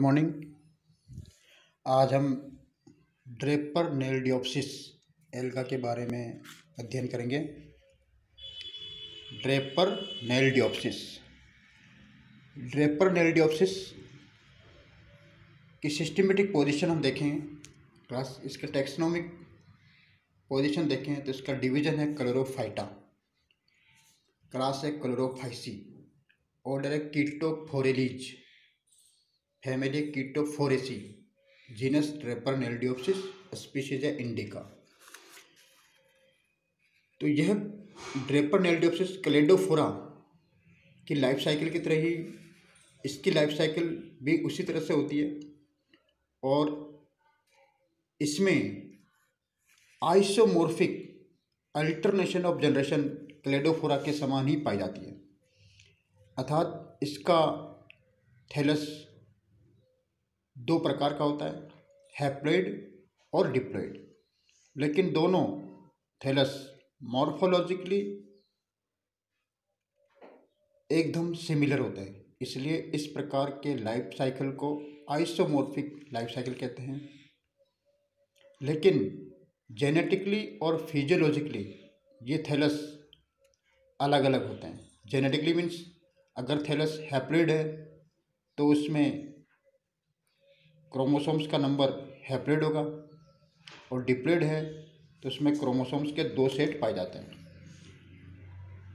Morning आज हम Draper नेलडियोप्सिस alga के बारे में अध्ययन करेंगे। ड्रेपर नेलडियोप्सिस। ड्रेपर नेलडियोप्सिस की सिस्टमेटिक पोजीशन हम देखें क्लास इसका टेक्सोनोमिक पोजीशन देखें तो इसका डिवीज़न है क्लोरोफाइटा क्लास है क्लोरोफाइसी ऑर्डर है Chaetophorales family Chaetophoraceae genus Draparnaldiopsis species है इंडिका। तो यह ड्रेपर नेल्डियोप्सिस क्लेडोफोरा की लाइफ साइकिल की तरह ही इसकी लाइफ साइकिल भी उसी तरह से होती है। और इसमें isomorphic alternation of generation Cladophora के समान ही पाई जाती है। अर्थात इसका थैलस दो प्रकार का होता है हैप्लॉइड और डिप्लॉइड लेकिन दोनों थैलस मॉर्फोलॉजिकली एकदम सिमिलर होते हैं। इसलिए इस प्रकार के लाइफ साइकिल को आइसोमोर्फिक लाइफ साइकिल कहते हैं। लेकिन जेनेटिकली और फिजियोलॉजिकली ये थैलस अलग अलग होते हैं। जेनेटिकली मीन्स अगर थैलस हैप्लॉइड है तो उसमें क्रोमोसोम्स का नंबर हैप्लॉइड होगा और डिप्लॉइड है तो उसमें क्रोमोसोम्स के दो सेट पाए जाते हैं।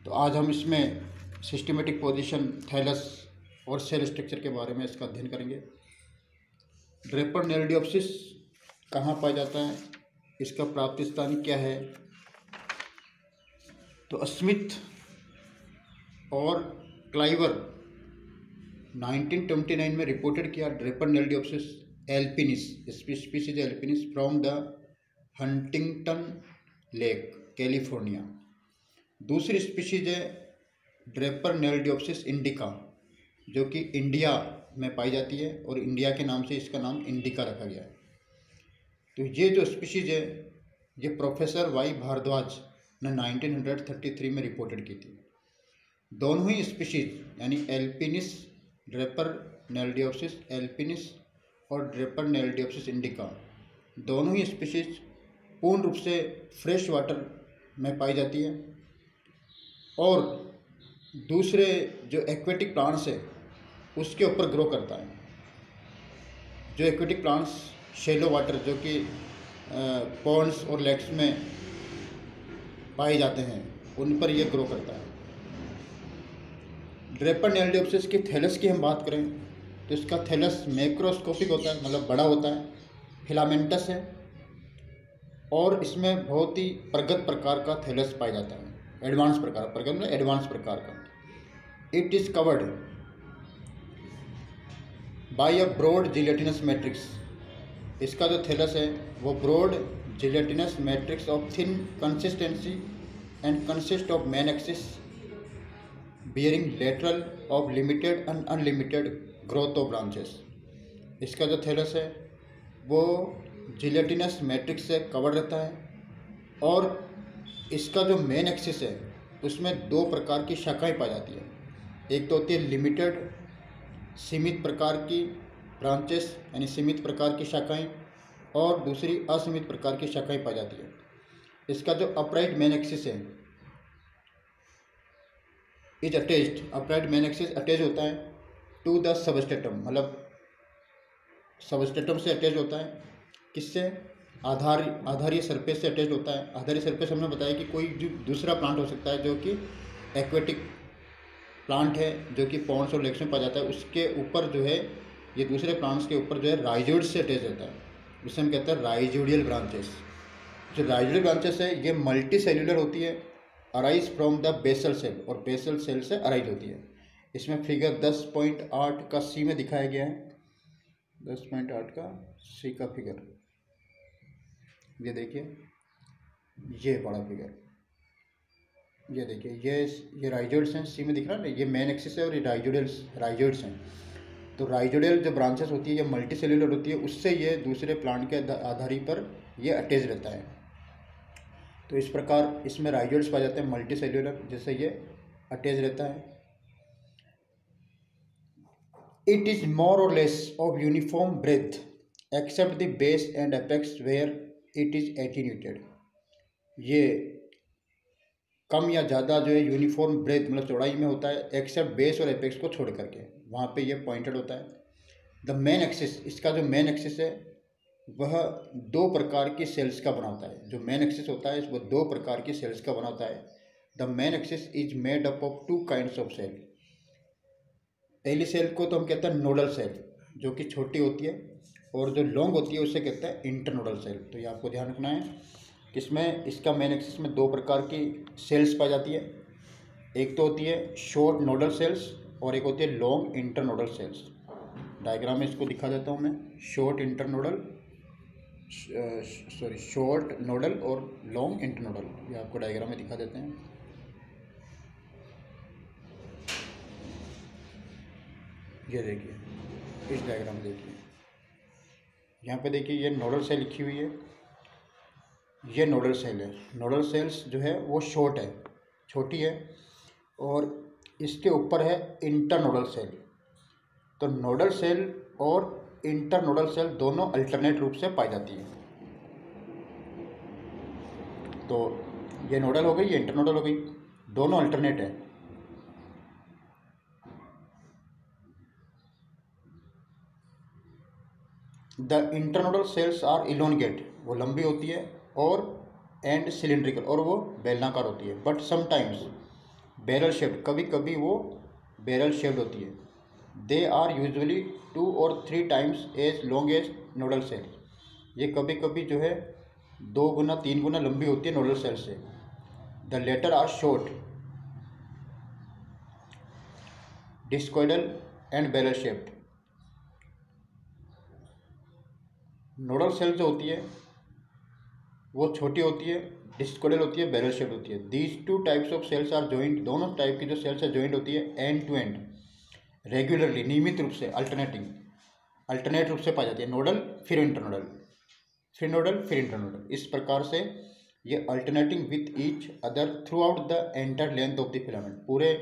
तो आज हम इसमें सिस्टमेटिक पोजीशन थैलस और सेल स्ट्रक्चर के बारे में इसका अध्ययन करेंगे। ड्रेपर नेल्डियोप्सिस कहाँ पाया जाता है, इसका प्राप्ति स्थान क्या है? तो स्मिथ और क्लाइवर 1929 में रिपोर्टेड किया Draparnaldiopsis alpinis species alpinis from the Huntington lake California दूसरी स्पीसीज है ड्रेपर नेल्डियोप्सिस इंडिका जो कि इंडिया में पाई जाती है और इंडिया के नाम से इसका नाम इंडिका रखा गया है। तो ये जो स्पीसीज है, ये प्रोफेसर वाई भारद्वाज ने 1933 में रिपोर्टेड की थी। दोनों ही स्पीशीज यानी एल्पिनिस ड्रेपर नेल्डियोप्सिस एल्पिनिस और ड्रेपर नेल्डियोप्सिस इंडिका। दोनों ही स्पीशीज पूर्ण रूप से फ्रेश वाटर में पाई जाती है। और दूसरे जो एक्वेटिक प्लांट्स है, उसके ऊपर ग्रो करता है। जो एक्वेटिक प्लांट्स, शेलो वाटर जो कि पॉन्ड्स और लेक्स में पाए जाते हैं, उन पर यह ग्रो करता है। ड्रेपर नेल्डियोप्सिस की थैलस की हम बात करें तो इसका थैलस मैक्रोस्कोपिक होता है मतलब बड़ा होता है, फिलामेंटस है, और इसमें बहुत ही प्रगत प्रकार का थैलस पाया जाता है एडवांस प्रकार, प्रगत मतलब एडवांस प्रकार का। It is covered by a broad gelatinous matrix इसका जो थैलस है, वो broad gelatinous matrix of thin consistency and consist of main axis bearing lateral of limited and unlimited growth of branches इसका जो थैलस है, वो जिलेटिनस मैट्रिक्स से cover रहता है और इसका जो मेन एक्सिस है, उसमें दो प्रकार की शाखाएँ पाई जाती है। एक तो होती है लिमिटेड सीमित प्रकार की ब्रांचेस यानी सीमित प्रकार की शाखाएँ, और दूसरी असीमित प्रकार की शाखाएँ पाई जाती है। इसका जो अपराइट मेन एक्सिस है is attached upright main axis attach होता है। टू द सबस्टेटम मतलब सबस्टेटम से अटैच होता है, किससे? आधार, आधारीय सरफेस से अटैच होता है। आधारीय सरफेस हमने बताया कि कोई दूसरा प्लांट हो सकता है जो कि एक्वेटिक प्लांट है, जो कि पॉन्ड्स और लेक्स में पाया जाता है। उसके ऊपर जो है, ये दूसरे प्लांट्स के ऊपर जो है राइजोड से अटैच होता है। उसे हम कहते हैं राइजोडियल ब्रांचेस जो राइजोडियल ब्रांचेस है, ये मल्टी सेल्यूलर होती है arise from the basal cell और बेसल सेल से अराइज होती है। इसमें फिगर दस पॉइंट आठ का सी में दिखाया गया है। दस पॉइंट आठ का सी का फिगर ये देखिए, ये बड़ा फिगर ये देखिए, ये ये राइजोड्स हैं सी में दिख रहा है ना? ये मेन एक्सिस है और ये राइजोडल्स राइजोड्स हैं। तो राइजोडियल जो ब्रांचेस होती है, ये मल्टी सेल्यूलर होती है, उससे ये दूसरे प्लांट के आधारी पर ये अटैच रहता है। तो इस प्रकार इसमें राइजोड्स पाए जाते हैं मल्टी सेल्यूलर जैसे ये अटैच रहता है। It is more or less of uniform breadth, except the base and apex where it is attenuated. ये कम या ज़्यादा जो है यूनिफॉर्म ब्रेथ मतलब चौड़ाई में होता है एक्सेप्ट बेस और एपेक्स को छोड़ करके। वहाँ पे ये पॉइंटेड होता है। द मेन एक्सिस इसका जो मेन एक्सिस है, वह दो प्रकार की सेल्स का बना होता है। जो मेन एक्सिस होता है वह दो प्रकार की सेल्स का बना होता है। The main axis is made up of two kind of cell पहली सेल को तो हम कहते हैं नोडल सेल, जो कि छोटी होती है और जो लॉन्ग होती है उसे कहते हैं इंटरनोडल सेल। तो ये आपको ध्यान रखना है इसमें, इसका मेन एक्सिस में दो प्रकार की सेल्स पाई जाती है। एक तो होती है शॉर्ट नोडल सेल्स और एक होती है लॉन्ग इंटरनोडल सेल्स डायग्राम में इसको दिखा देता हूँ मैं। Short internodal sorry short nodal और लॉन्ग इंटरनोडल ये आपको डायग्राम में दिखा देते हैं। ये देखिए, इस डायग्राम देखिए। यहाँ पे देखिए, ये नोडल सेल लिखी हुई है। ये नोडल सेल है। नोडल सेल्स जो है, वो शॉर्ट है, छोटी है और इसके ऊपर है इंटर नोडल सेल तो नोडल सेल और इंटर नोडल सेल दोनों अल्टरनेट रूप से पाई जाती है। तो ये नोडल हो गई, ये इंटर नोडल हो गई, दोनों अल्टरनेट है। The internodal cells are elongate वो लंबी होती है और एंड सिलेंड्रिकल और वो बेलनाकार होती है। बट समटाइम्स बैरल शेप्ड कभी कभी वो बैरल शेप्ड होती है। दे आर यूजुअली टू और three times as long as nodal cell ये कभी कभी जो है, दो गुना, तीन गुना लंबी होती है नोडल सेल से। The latter are short discoidal and barrel shaped nodal cell जो होती है, वो छोटी होती है डिस्कोडल होती है बैरल शेप होती है। These two types of cells are joint दोनों टाइप की जो सेल्स है जॉइंट होती है एंड टू एंड रेगुलरली नियमित रूप से अल्टरनेटिंग अल्टरनेट रूप से पाई जाती है। नोडल फिर इंटरनोडल फिर नोडल फिर इंटरनोडल इस प्रकार से ये alternating with each other throughout the entire length of the filament पूरे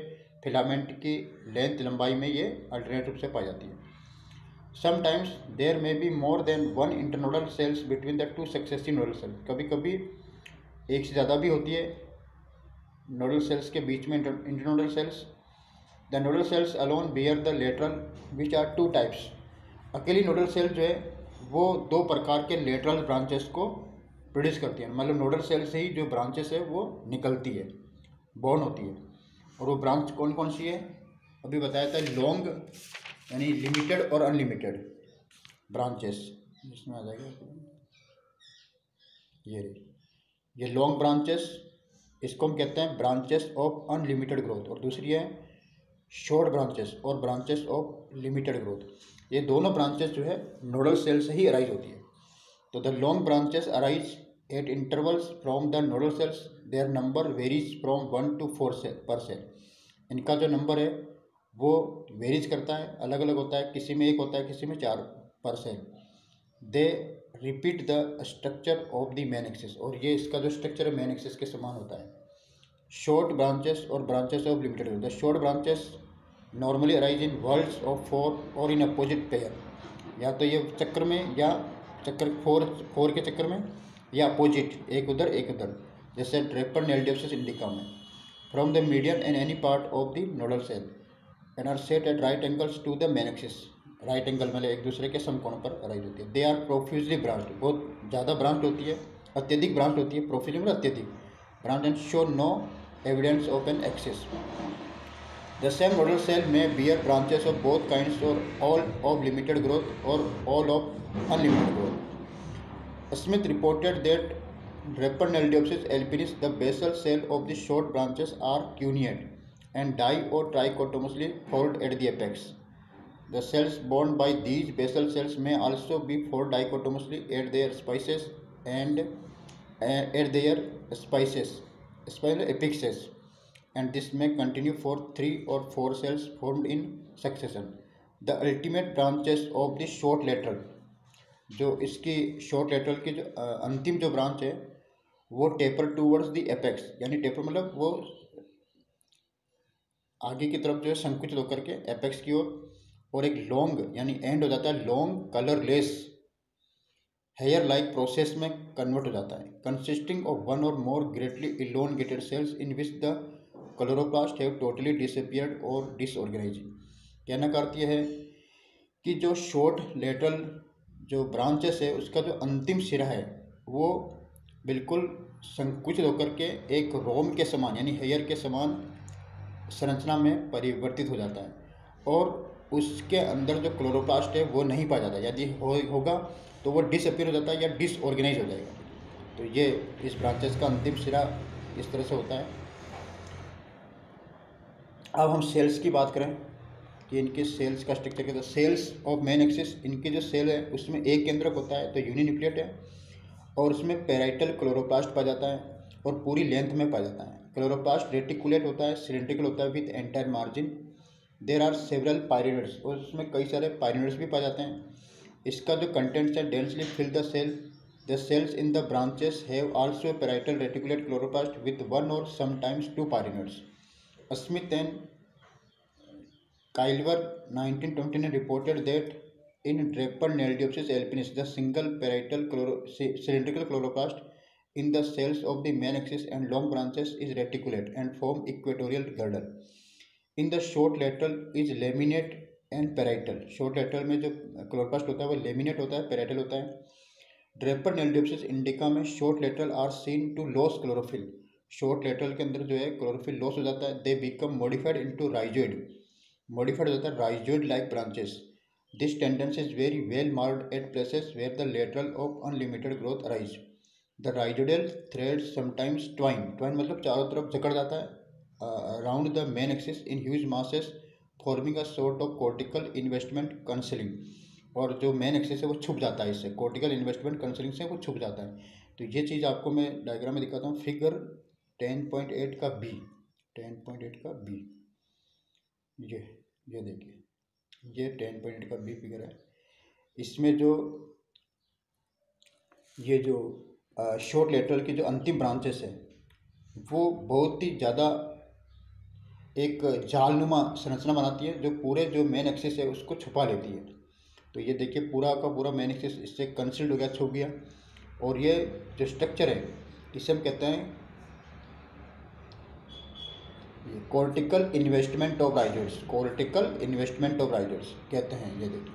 फिलामेंट की लेंथ लंबाई में ये अल्टरनेट रूप से पाई जाती है। Sometimes there may be more than one internodal cells between the two successive nodal cells कभी कभी एक से ज़्यादा भी होती है नोडल सेल्स के बीच में internodal cells the nodal cells alone bear the lateral which are two types अकेली नोडल सेल जो है, वो दो प्रकार के लेटरल ब्रांचेस को प्रोड्यूस करती है। मतलब नोडल सेल से ही जो ब्रांचेस है, वो निकलती है बॉर्न होती है। और वो ब्रांच कौन कौन सी है? अभी बताया था लॉन्ग यानी लिमिटेड और अनलिमिटेड ब्रांचेस इसमें आ जाएगा ये ये लॉन्ग ब्रांचेस इसको हम कहते हैं ब्रांचेस ऑफ़ अनलिमिटेड ग्रोथ और दूसरी है शॉर्ट ब्रांचेस और ब्रांचेस ऑफ़ लिमिटेड ग्रोथ ये दोनों ब्रांचेस जो है नोडल सेल से ही अराइज होती है। तो the long branches arise at intervals from the nodal cells their number varies from one to four cell पर सेल इनका जो नंबर है वो वेरीज करता है अलग अलग होता है, किसी में एक होता है, किसी में चार percent. They repeat the structure of the main axis और ये इसका जो स्ट्रक्चर है मैन एक्सिस के समान होता है। शॉर्ट ब्रांचेस और branches of limited the short branches normally arise in whorls of four और इन अपोजिट पेयर या तो ये चक्कर में या चक्कर फोर फोर के चक्कर में या अपोजिट एक उधर एक उधर। जैसे ट्रेपर नेल्डियोसिस इंडिका में। From the medium and any part of the nodal cell and are set at right angles to the main axis right angle मतलब एक दूसरे के समकोण पर अराइज होती है। दे आर प्रोफ्यूजली ब्रांच बहुत ज़्यादा ब्रांच होती है। अत्यधिक ब्रांच होती है। प्रोफ्यूजली मतलब अत्यधिक। Branch and show no evidence of an axis the same model cell में bear branches of both kinds और ऑल ऑफ़ लिमिटेड ग्रोथ और all of unlimited growth Smith reported that Drepaneldiopsis alpinis, the basal cell of the short branches are cuneate and di or trichotomously folded at the apex. The cells borne by these basal cells may also be folded dichotomously at their spices and uh, at their spices, spinal apexes, and this may continue for three or four cells formed in succession. The ultimate branches of the short lateral जो इसकी short lateral की जो अंतिम जो branch है वो taper towards the apex यानी taper मतलब वो आगे की तरफ़ जो है संकुचित होकर के एपेक्स की ओर और एक लॉन्ग यानी एंड हो जाता है long colourless hair like process में कन्वर्ट हो जाता है। कंसिस्टिंग ऑफ़ वन और more greatly elongated cells in which the chloroplast have totally disappeared और डिसऑर्गेनाइज कहना का अर्थ यह है कि जो शॉर्ट लेटरल जो ब्रांचेस है, उसका जो अंतिम सिरा है, वो बिल्कुल संकुचित होकर के एक रोम के समान, यानी हेयर के समान संरचना में परिवर्तित हो जाता है और उसके अंदर जो क्लोरोप्लास्ट है, वो नहीं पाया जाता यदि हो, होगा तो वो डिसअपियर हो जाता है या डिसऑर्गेनाइज हो जाएगा। तो ये इस ब्रांचेस का अंतिम सिरा इस तरह से होता है। अब हम सेल्स की बात करें, कि इनके सेल्स का स्ट्रक्चर क्या सेल्स ऑफ़ मेन एक्सिस इनके जो सेल है, उसमें एक केंद्रक होता है तो यूनिन्यूक्लियट है और उसमें पेराइटल क्लोरोप्लास्ट पाया जाता है और पूरी लेंथ में पाया जाता है। क्लोरोप्लास्ट रेटिकुलेट होता है सिलेंड्रिकल होता है with entire margin there are several pyrenoids और उसमें कई सारे पायरिनट्स भी पाए जाते हैं। इसका जो कंटेंट्स है densely fill the cell the cells in the branches have also parietal reticulate chloroplast with one or sometimes two pyrenoids Smith and Klyver 1920 ने reported that In Draper-Nelldiopsis alpinis, the single parietal cylindrical chloroplast in the cells of the main axis and long branches is reticulate and form equatorial girdle. In the short lateral is laminate and parietal short lateral में जो chloroplast होता है वो laminate होता है parietal होता है Draparnaldiopsis indica में short lateral are seen to lose chlorophyll short lateral के अंदर जो है क्लोरोफिल लॉस हो जाता है they become modified into rhizoid modified हो जाता है rhizoid like branches This tendency is very well marked at places where the lateral of unlimited growth arise. The rhizoidal thread sometimes twine. Twine मतलब चारों तरफ़ जकड़ जाता है। Around the main axis in huge masses forming a sort of cortical investment concealing. और जो main axis है वो छुप जाता है इससे। कोर्टिकल इन्वेस्टमेंट कंसलिंग से वो छुप जाता है। तो ये चीज़ आपको मैं डायग्राम में दिखाता हूँ। फिगर टेन पॉइंट एट का बी। टेन पॉइंट एट का बी। ये ये देखिए। ये टेन पॉइंट एट का बी फिगर है। इसमें जो, ये जो शॉर्ट लेटरल की जो अंतिम ब्रांचेस है, वो बहुत ही ज़्यादा एक जालनुमा संरचना बनाती है, जो पूरे जो मेन एक्सेस है उसको छुपा लेती है। तो ये देखिए, पूरा का पूरा मेन एक्सेस इससे कंसिल्ड हो गया, छुप गया। और ये जो स्ट्रक्चर है, इसे हम कहते हैं cortical investment of rhizoids cortical investment of rhizoids कहते हैं ये देखिए।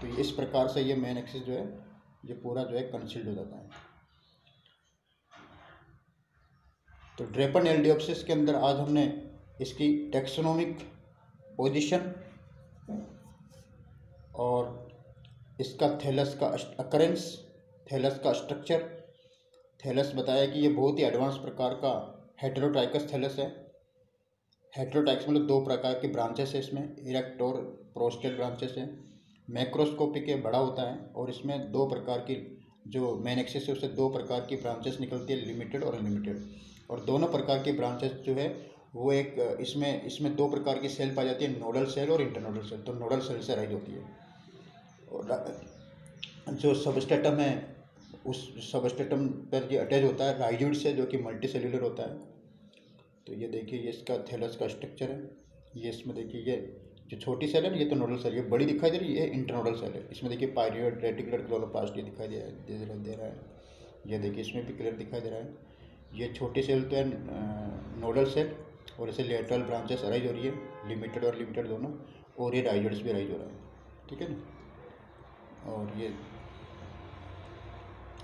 तो इस प्रकार से ये मेन एक्सेस जो है, ये पूरा जो है कंसिल्ड हो जाता है। तो ड्रेपन एल्डियोप्सिस के अंदर आज हमने इसकी टेक्सोनोमिक पोजीशन और इसका थैलस का अकरेंस थैलस का स्ट्रक्चर थैलस बताया कि ये बहुत ही एडवांस प्रकार का हेटेरोटाइकस थैलस है। हेट्रोटैक्स मतलब दो प्रकार के ब्रांचेस है इसमें इरेक्ट और प्रोस्टेट ब्रांचेस हैं। मैक्रोस्कोपिक के बड़ा होता है और इसमें दो प्रकार की जो मेन एक्सेस है, उससे दो प्रकार की ब्रांचेस निकलती है लिमिटेड और अनलिमिटेड और दोनों प्रकार की ब्रांचेस जो है, वो एक, इसमें इसमें दो प्रकार की सेल पाई जाती है नोडल सेल और इंटरनोडल सेल तो नोडल सेल से राइज होती है. और जो सबस्टेटम है, उस सबस्टेटम पर जो अटैच होता है राइजोड से, जो कि मल्टी सेल्यूलर होता है. तो ये देखिए, ये इसका थैलस का स्ट्रक्चर है. ये इसमें देखिए, ये जो छोटी सेल है ना, ये तो नोडल सेल ये बड़ी दिखाई दे रही है, ये इंटरनोडल सेल है। इसमें देखिए पायरियोड रेटिकुलर क्लोरोप्लास्ट दिखाई दे रहा दे रहा है। ये देखिए, इसमें भी क्लियर दिखाई दे रहा है। ये छोटी सेल तो है नोडल सेल और इसे लेटरल ब्रांचेस अराइज हो रही है लिमिटेड और लिमिटेड दोनों, और ये राइजोड्स भी अराइज हो रहा है, ठीक है ना? और ये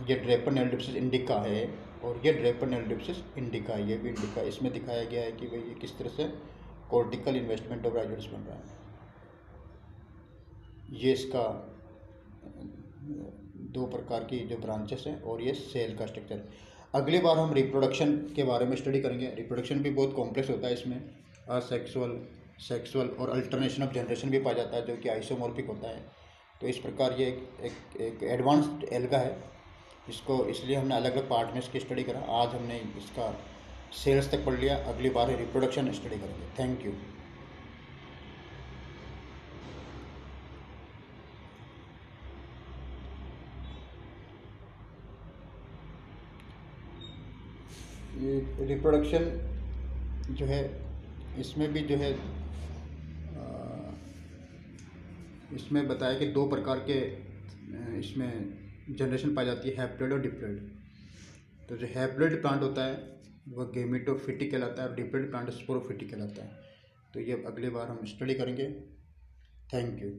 ये ड्रेपन एल्डिप्सिस इंडिका है, और ये ड्रेपन एल्डिप्सिस इंडिका ये भी इंडिका इसमें दिखाया गया है कि भाई ये किस तरह से कॉर्टिकल इन्वेस्टमेंट ऑफ़ राइजर्स बन रहा है। ये इसका दो प्रकार की जो ब्रांचेस हैं और ये सेल का स्ट्रक्चर अगली बार हम रिप्रोडक्शन के बारे में स्टडी करेंगे। रिप्रोडक्शन भी बहुत कॉम्प्लेक्स होता है इसमें। असेक्सुअल सेक्सुअल और अल्टरनेशन ऑफ़ जनरेशन भी पाया जाता है जो कि आइसोमोर्फिक होता है। तो इस प्रकार ये एक, एक एडवांस्ड एल्गा है। इसको इसलिए हमने अलग अलग पार्ट में इसकी स्टडी करा। आज हमने इसका सेल्स तक पढ़ लिया, अगली बार रिप्रोडक्शन स्टडी करेंगे। थैंक यू ये रिप्रोडक्शन जो है, इसमें भी जो है इसमें बताया कि दो प्रकार के इसमें जनरेशन पाई जाती है हैप्लोइड और डिप्लोइड तो जो हैप्लोइड प्लांट होता है वह गेमिटोफिटिक कहलाता है और डिप्लोइड प्लांट स्पोरोफिटिक कहलाता है। तो ये अगली बार हम स्टडी करेंगे। Thank you